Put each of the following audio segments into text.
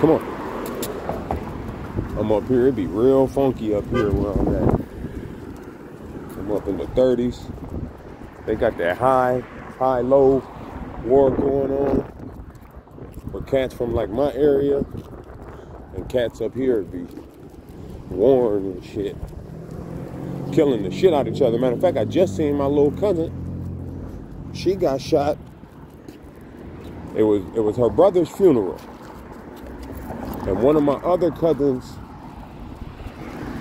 Come on. I'm up here. It'd be real funky up here where I'm at. I'm up in the 30s. They got that high, high, low war going on. With cats from like my area and cats up here would be warring and shit. Killing the shit out of each other. Matter of fact, I just seen my little cousin. She got shot. It was it was her brother's funeral. And one of my other cousins,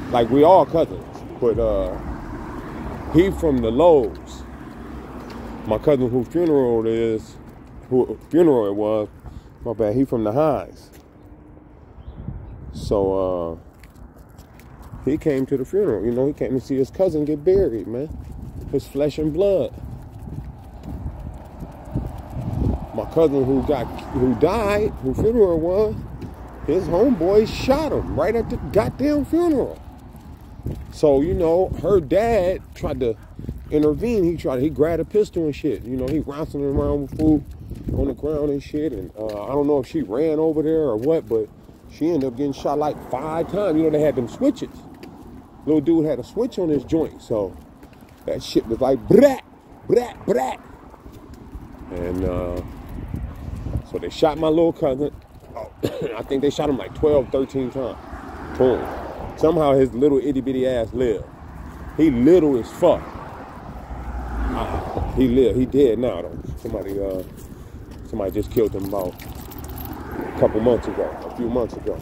like we all cousins, but uh he from the Lows. My cousin whose funeral it is, who funeral it was, my bad, he from the highs. So uh he came to the funeral, you know, he came to see his cousin get buried, man. His flesh and blood. My cousin who got who died, who funeral was, his homeboys shot him right at the goddamn funeral. So, you know, her dad tried to intervene. He tried, he grabbed a pistol and shit. You know, he wrestling around with food on the ground and shit. And uh, I don't know if she ran over there or what, but she ended up getting shot like five times. You know, they had them switches. Little dude had a switch on his joint. So that shit was like brat, brat, brat. And uh, so they shot my little cousin. I think they shot him like 12, 13 times. Boom. Somehow his little itty bitty ass lived. He little as fuck. He lived. He dead now though. Somebody uh somebody just killed him about a couple months ago, a few months ago.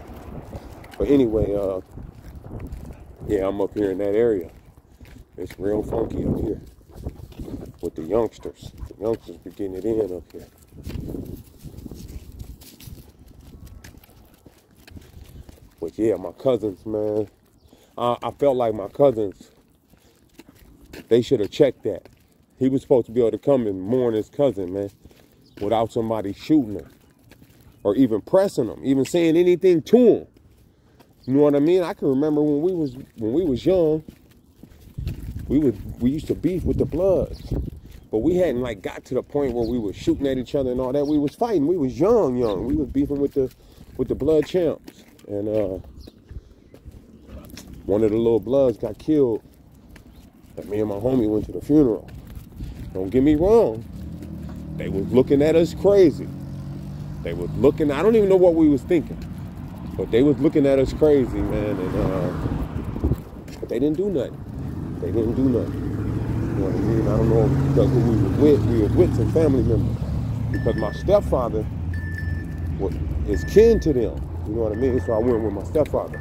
But anyway, uh yeah, I'm up here in that area. It's real funky up here with the youngsters. The youngsters be getting it in up here. But yeah, my cousins, man. I felt like my cousins, they should have checked that. He was supposed to be able to come and mourn his cousin, man, without somebody shooting him or even pressing him, even saying anything to him. You know what I mean? I can remember when we was when we was young, we would we used to beef with the Bloods, but we hadn't like got to the point where we were shooting at each other and all that. We was fighting. We was young, young. We was beefing with the with the Blood champs, and uh, one of the little Bloods got killed. And me and my homie went to the funeral. Don't get me wrong. They was looking at us crazy. They was looking. I don't even know what we was thinking, but they was looking at us crazy, man. And uh, but they didn't do nothing. They didn't do nothing. You know what I mean? I don't know because who we was with. We was with some family members. Because my stepfather was, is kin to them. You know what I mean? So I went with my stepfather.